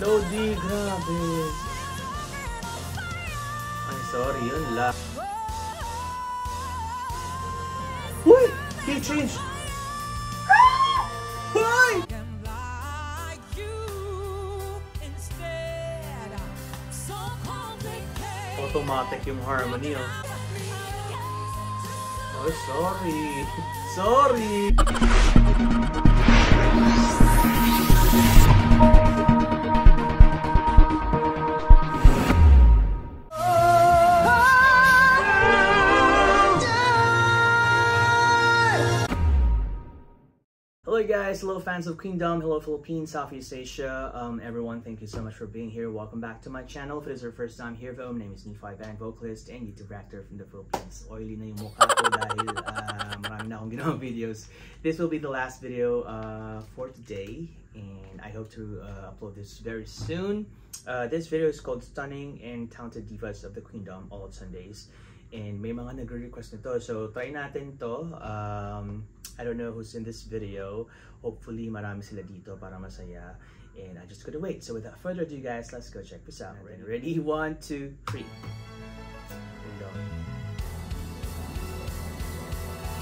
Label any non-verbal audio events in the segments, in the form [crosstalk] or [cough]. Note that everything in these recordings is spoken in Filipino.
Lodi, grabe. Ay, sorry, yun lang. Uy! He changed! Ah! Uy! Automatic yung harmony, oh. Oh, sorry. [laughs] Sorry! Guys, hello fans of Queendom, hello Philippines, Southeast Asia, um, everyone, thank you so much for being here. Welcome back to my channel. If it is your first time here, though, my name is Nephi Band vocalist and YouTube actor from the Philippines. Oily na yung mukha ko dahil uh, marami na akong videos. This will be the last video uh, for today and I hope to uh, upload this very soon. Uh, this video is called Stunning and Talented Divas of the Queendom, all Sundays. And may mga nagre-request nito. So, try natin to. Um, I don't know who's in this video. Hopefully, marami sila dito para masaya. And I just gotta wait. So, without further ado, guys, let's go check this out. Ready? Ready? One, two, three. Here we go.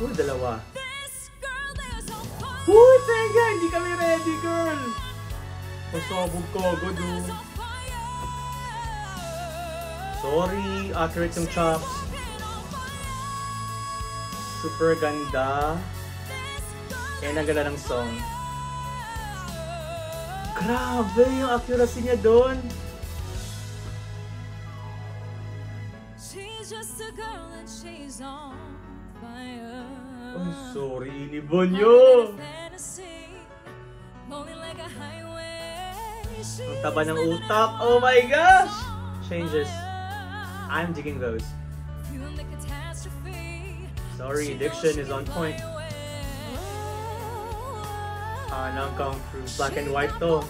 Uy, dalawa. Uy, teka! Hindi kami ready, girl! Pasabog ka agad, oh. Sorry, accurate yung chops. Super ganda. Ang ganda ng song. Grabe yung accuracy niya doon. Ay, sorry, inibon nyo. Ang taba ng utak. Oh my gosh! Changes. I'm digging those. Sorry, diction is on point. Uh, Kung Fu. Black and white to.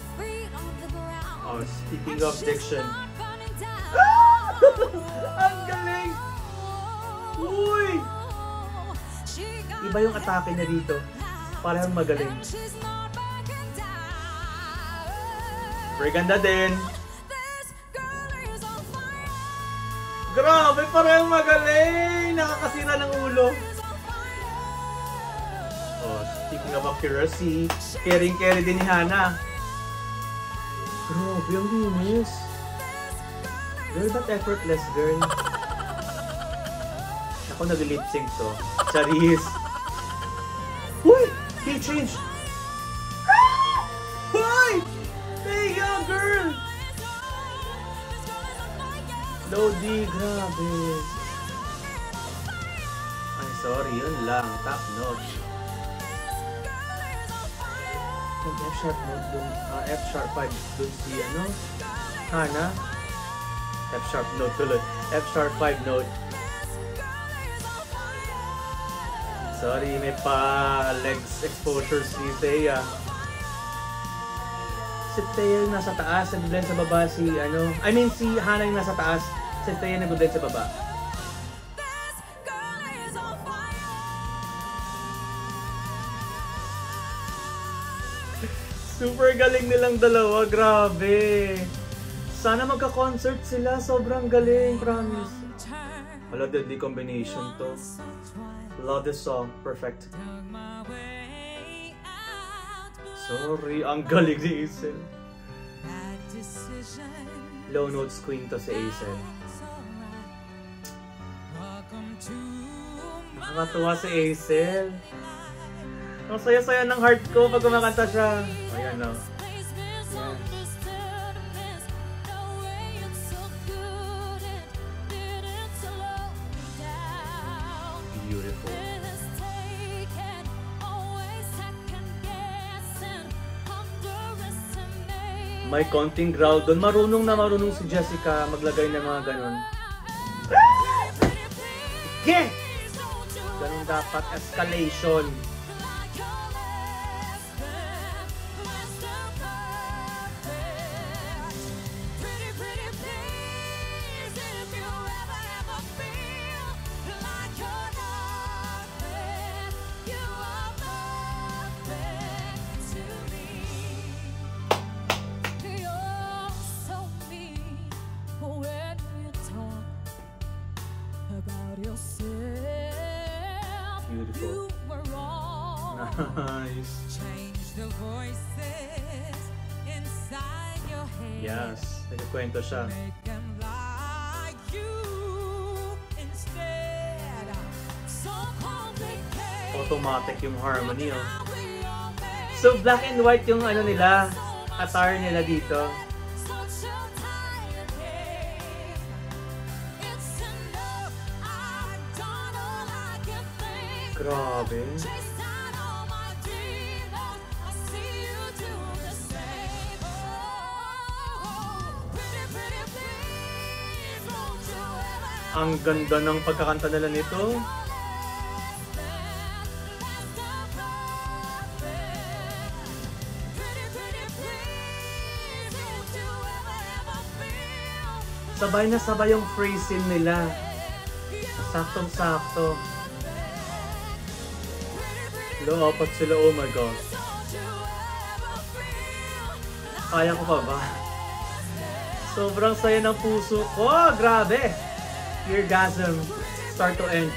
Oh, speaking of diction. [laughs] Ang galing! Uy! Iba yung atake niya dito. Parang magaling. Very ganda din. Grabe, parang magaling! Nakakasira ng ulo. Speaking of accuracy, caring-carry din ni Hana. Grabe, ang linis. Girl, ba't effortless, girl? Ako nag-lip sync to. Charis. Uy! He changed! Ah! There you go, girl! Lodi, grabe. Ay, sorry, yun lang. Top notch. Nag F sharp note dun, ah, F sharp 5 dun si ano? Hana? F sharp note tuloy. F sharp 5 note. Sorry, may pa legs exposure si Thea. Si Thea yung nasa taas, nag-blend sa baba si ano, I mean si Hana yung nasa taas, si Thea nag-blend sa baba. Super galing nilang dalawa, grabe. Sana magka-concert sila, sobrang galing, promise. Wala deadly combination to. Love this song, perfect. Sorry, ang galing ni Aisel. Low notes queen to si Aisel. Nakakatuwa si Aisel. Ang saya-saya ng heart ko pag kumakanta siya. Ayan na. Beautiful. May konting growl doon. Marunong na marunong si Jessica maglagay ng mga ganun. Sige! Ganun dapat. Escalation. Nice. Yes, nagkwento siya. Automatic yung harmony, oh. So, black and white yung ano nila, attire nila dito. such Ang ganda ng pagkakanta nila nito. Sabay na sabay yung phrasing nila. Saktong-sakto. Laapat sila, oh my gosh. Kaya ko pa ba? Sobrang saya ng puso ko. Oh, grabe! Eargasm. Start to end.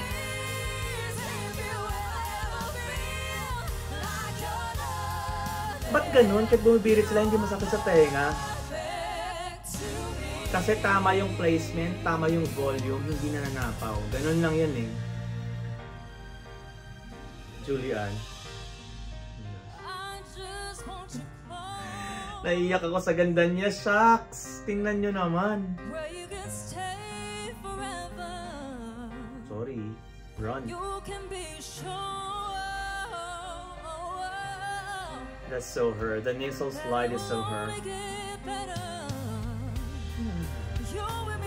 Ba't ganun? Kahit bumibirit sila, hindi masakit sa tenga. Kasi tama yung placement, tama yung volume, hindi na. Ganun lang yan eh. Julian. Naiiyak ako sa ganda niya, shucks! Tingnan nyo naman. Run. You can be sure. That's so her. The nasal slide is so her. Only get better. You're with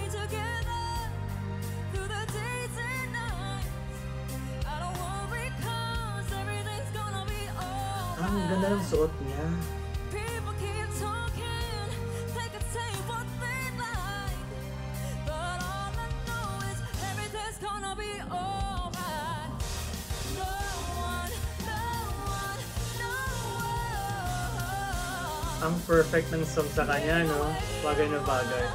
perfect ng song sa kanya, no? Bagay na bagay.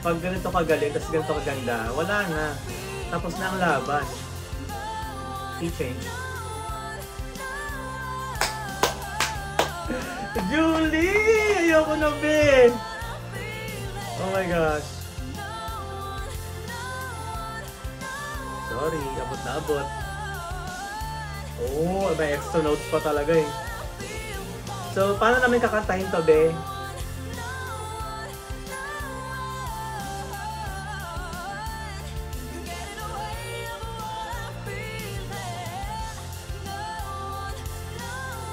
Pag ganito kagaling, tapos ganito kaganda, wala na. Tapos na ang laban. Key change. [laughs] Julie! Ayoko na, Ben! Oh my gosh. Sorry, abot na abot. Oh, may extra notes pa talaga eh. So, paano namin kakantahin to, be?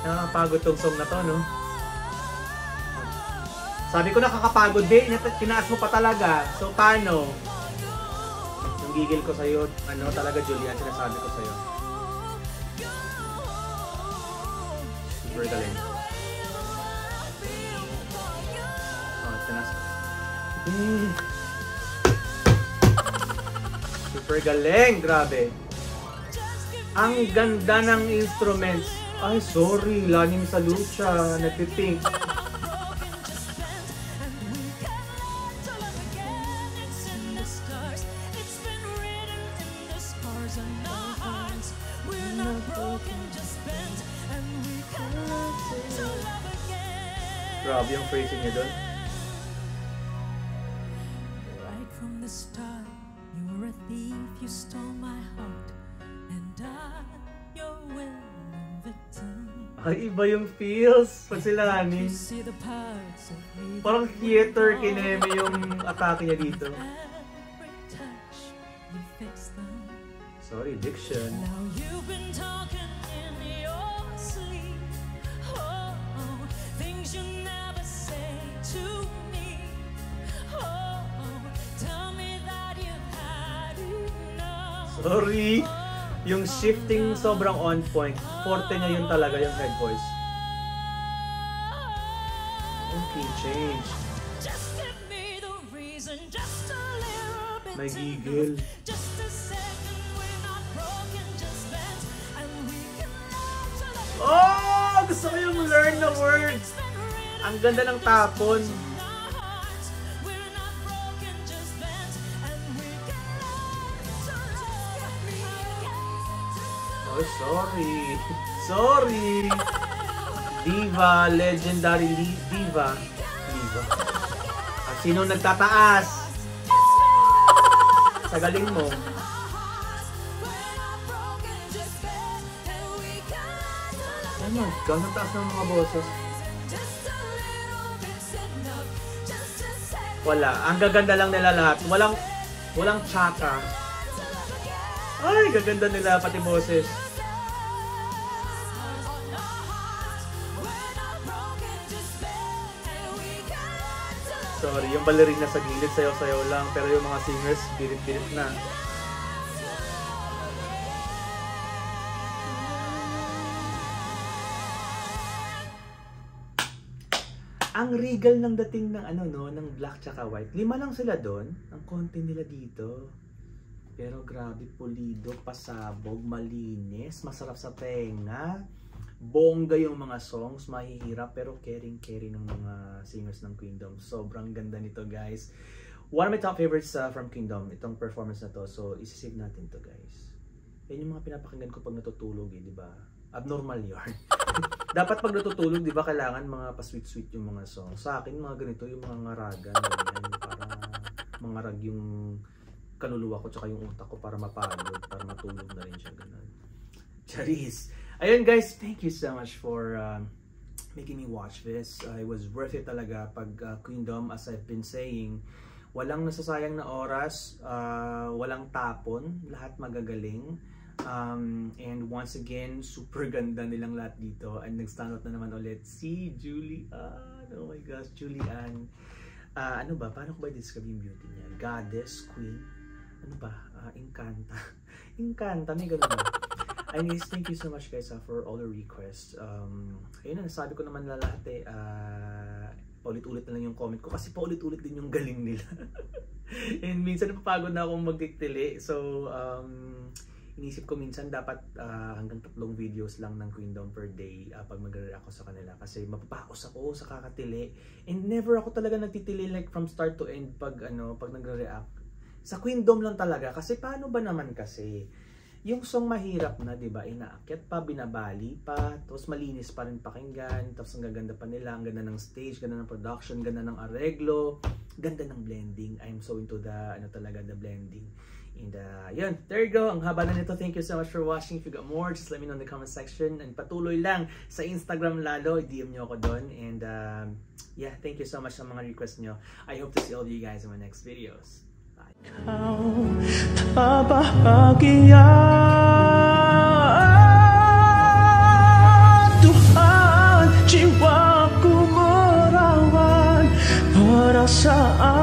Nakakapagod tong song na to, no? Sabi ko nakakapagod, be. Ina- Tinaas mo pa talaga. So, paano? Yung gigil ko sa'yo, ano talaga, Julian, sinasabi ko sa'yo. Super galing. Oh, tinaas. Eh. Super galing, grabe. Ang ganda ng instruments. Ay, sorry, laging sa lucha, nagpipink. Stole my heart, and I, your willing victim. Ay, iba yung feels pag sila that Parang theater kineme yung atake niya dito. Sorry, diction. Now you've been talking Sorry. Yung shifting sobrang on point. Forte niya yun talaga yung head voice. Okay, change. Just give me the reason, just a little bit May to gigil. lose. Just a second, we're not broken, just bent, and we can learn to love Oh! Gusto ko yung learn the words. Ang ganda ng tapon. Oh, sorry. Sorry. Diva, legendary diva. Diva. At sino nagtataas? Sa galing mo. Oh my God, ang taas ng mga boses. Wala. Ang gaganda lang nila lahat. Walang, walang tsaka. Ay, gaganda nila pati boses. Sorry, yung ballerina sa gilid, sayaw-sayaw lang. Pero yung mga singers, birit-birit na. Ang regal ng dating ng ano no, ng black tsaka white. Lima lang sila doon. Ang konti nila dito. Pero grabe, pulido, pasabog, malinis, masarap sa tenga. Bongga yung mga songs, mahihirap pero caring-caring ng mga singers ng Kingdom. Sobrang ganda nito guys. One of my top favorites uh, from Kingdom, itong performance na to. So, isisave natin to guys. Yan yung mga pinapakinggan ko pag natutulog eh, di ba? Abnormal yun. [laughs] Dapat pag natutulog, di ba, kailangan mga pa-sweet-sweet yung mga song. Sa akin, mga ganito, yung mga ngaragan, ganyan, para mangarag yung kaluluwa ko tsaka yung utak ko para mapagod, para matulog na rin siya, ganun. Charis! Ayun guys, thank you so much for um, making me watch this. Uh, it was worth it talaga pag uh, Kingdom, as I've been saying, walang nasasayang na oras, uh, walang tapon, lahat magagaling. Um, and once again, super ganda nilang lahat dito. And nag-stand out na naman ulit si Julian. Oh my gosh, Julian. Uh, ano ba? Paano ko ba describe yung beauty niya? Goddess, queen. Ano ba? Uh, Encanta. Encanta, [laughs] may ganun ba? Anyways, thank you so much guys uh, for all the requests. Um, ayun na, nasabi ko naman na lahat eh. Uh, paulit-ulit na lang yung comment ko kasi paulit-ulit din yung galing nila. [laughs] And minsan napapagod na akong magtitili. So, um, inisip ko minsan dapat uh, hanggang tatlong videos lang ng Queendom per day uh, pag magre-react ako sa kanila kasi mapapaos ako sa kakatili and never ako talaga nagtitili like from start to end pag ano pag nagre-react sa Queendom lang talaga kasi paano ba naman kasi yung song mahirap na, 'di ba? Inaakyat pa, binabali pa, tapos malinis pa rin pakinggan, tapos ang gaganda pa nila, ang ganda ng stage, ganda ng production, ganda ng areglo, ganda ng blending. I'm so into the ano talaga the blending. And uh, yun, there you go. Ang haba na nito. Thank you so much for watching. If you got more, just let me know in the comment section. And patuloy lang sa Instagram lalo. DM nyo ako doon. And um, yeah, thank you so much sa mga requests nyo. I hope to see all of you guys in my next videos. Kau tak bahagia Tuhan jiwaku merawat perasaan